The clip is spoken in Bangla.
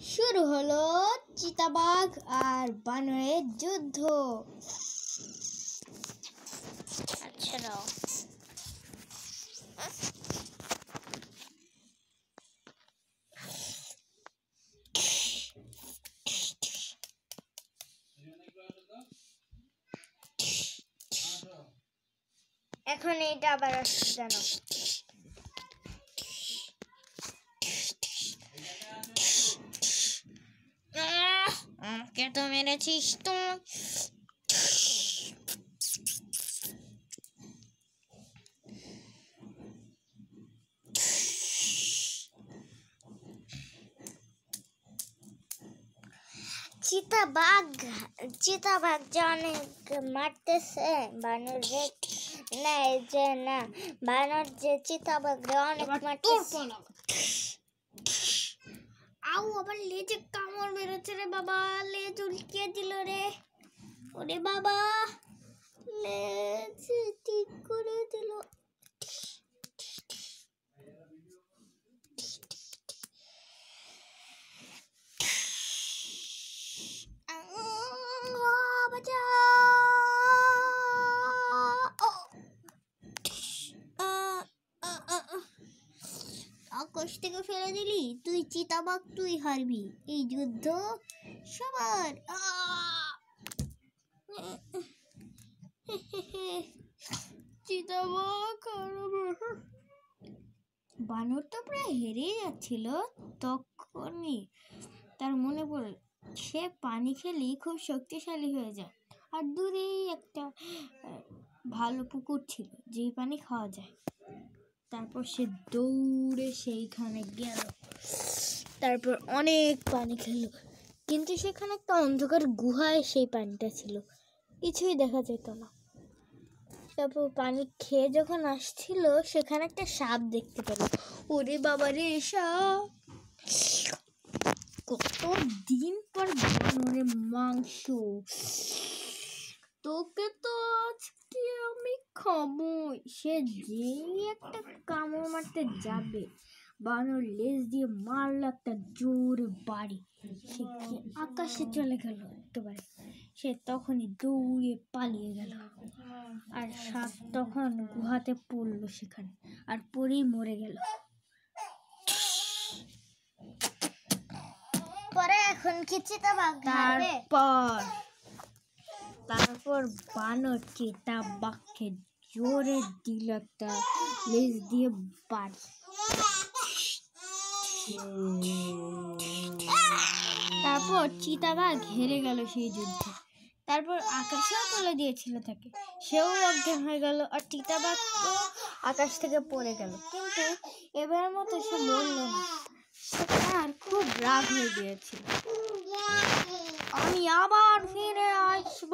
শুরু হলো চিতাবাঘ আর বানরের যুদ্ধ। আচ্ছা এখন এটা আবার আসছে জানো। আমাকে তো মেরেছিস তুই চিতাবাঘ চিতাবাঘ যে অনেক মারতেছে বানর যে না এই যে না বানর যে চিতাবাঘ রে অনেক মারতেছে আউ, আবার লেজে কামড় বেরোচ্ছে রে বাবা। লেজ উল্কিয়ে দিল রে। ওরে বাবা, লেজ ঠিক করে আকাশ থেকে ফেলে দিলি? তুই চিতাবাঘ, তুই হারবি। এই যুদ্ধ সবার। হারাবে। বানর তো প্রায় হেরেই যাচ্ছিল তখনই। তার মনে পড়ল সে পানি খেলেই খুব শক্তিশালী হয়ে যায়। আর দূরেই একটা ভালো পুকুর ছিল, যেই পানি খাওয়া যায়। তারপর সে দৌড়ে সেইখানে গেল। তারপর অনেক পানি খেলো। কিন্তু সেখানে একটা অন্ধকার গুহায় সেই পানিটা ছিল। কিছুই দেখা যেত না। তারপর পানি খেয়ে যখন আসছিল, সেখানে একটা সাপ দেখতে পেল। ওরে বাবা রে কত দিন পর বানরের মাংস। তোকে তো আজকে আমি খাব সে যেই একটা মারতে যাবে। বানর লেজ দিয়ে মারলো একটা জোরে বাড়ি। সে কি আকাশে চলে গেল একেবারে। সে তখনই দৌড়ে পালিয়ে গেল। আর সাপ তখন গুহাতে পড়ল সেখানে আর পরেই মরে গেল। পরে এখন কি চিতাবাঘ তারপর তারপর বানর চেতা বাঘকে জোরে দিল একটা লেজ দিয়ে বাড়ি তারপর চিতাবাঘ হেরে গেল সেই যুদ্ধে। তারপর আকাশেও তুলে দিয়েছিল তাকে। সেও অজ্ঞান হয়ে গেল আর চিতাবাঘ তো আকাশ থেকে পড়ে গেল। কিন্তু এবারের মতো সে মরল না। সে তার খুব রাগ হয়ে গিয়েছিল। আমি আবার ফিরে আসব।